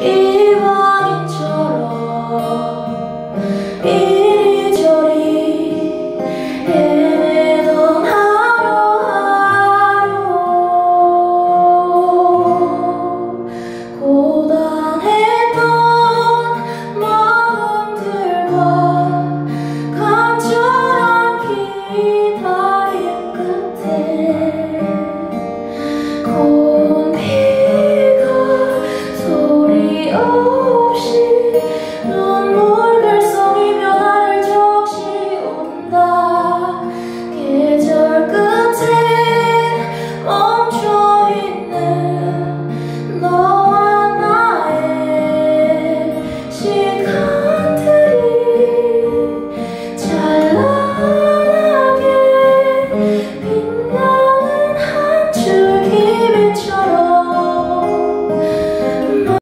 It oh.